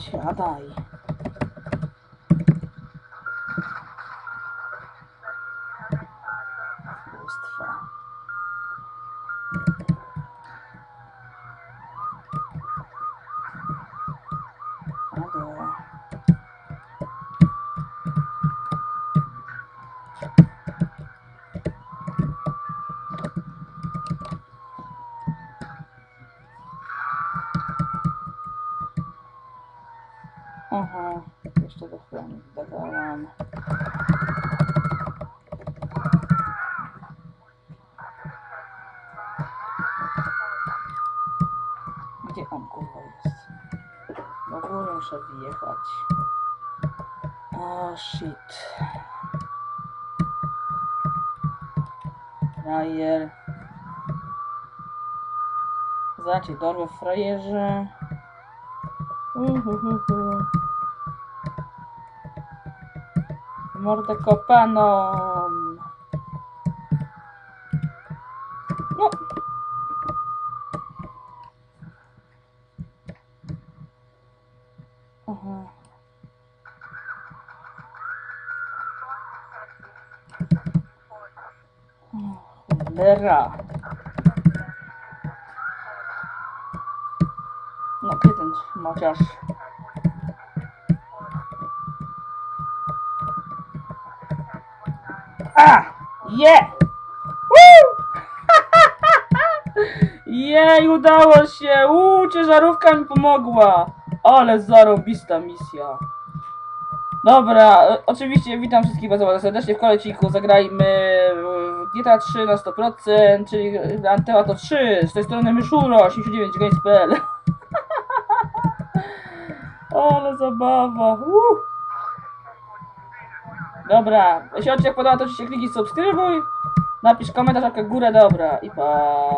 Siadaj. Bóstwa. Aha, jeszcze do chyba nie dodałam. Gdzie on kurwa jest? Do góry muszę wjechać. O shit. Frajer. Zacie dorwę frajerze. Uhuhuhu. Mordę kopaną. No. Aha. Cholera. No, gdzie ten maciarz? A! Je! Jej, udało się! Uuu, ciężarówka mi pomogła! Ale zarobista misja. Dobra, e, oczywiście witam wszystkich bardzo, bardzo serdecznie. W koleciku zagrajmy GTA 3 na 100%, czyli Antela to 3. Z tej strony Myszuro, 89games.pl Ale zabawa. Uh. Dobra, jeśli odcinek podoba, to oczywiście kliknij subskrybuj. Napisz komentarz, w górę, dobra i pa.